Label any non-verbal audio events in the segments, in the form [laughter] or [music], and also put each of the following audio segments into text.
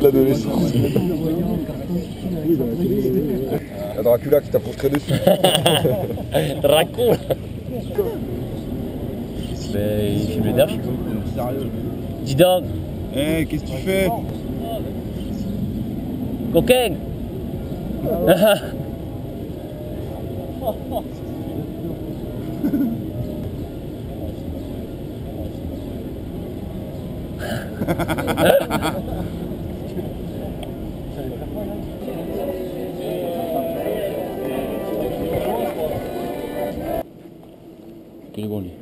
L'adolescence. Dracula qui t'a poussé dessus. [laughs] Racon Mais il filme je suis Sérieux. Dis donc, Eh, qu'est-ce que tu fais? Coquin [laughs] [laughs] 길거리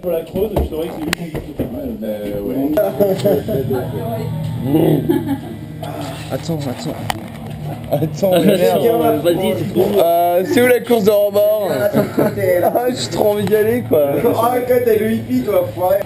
Pour la creuse, je saurais que c'est lui qui Euh, [laughs] ouais. Attends, attends. Attends, Euh, Vas-y, c'est trop. Euh, c'est où la course de là. Ah, j'ai trop envie d'y aller quoi. Ah, quand t'es le hippie, toi, foiré.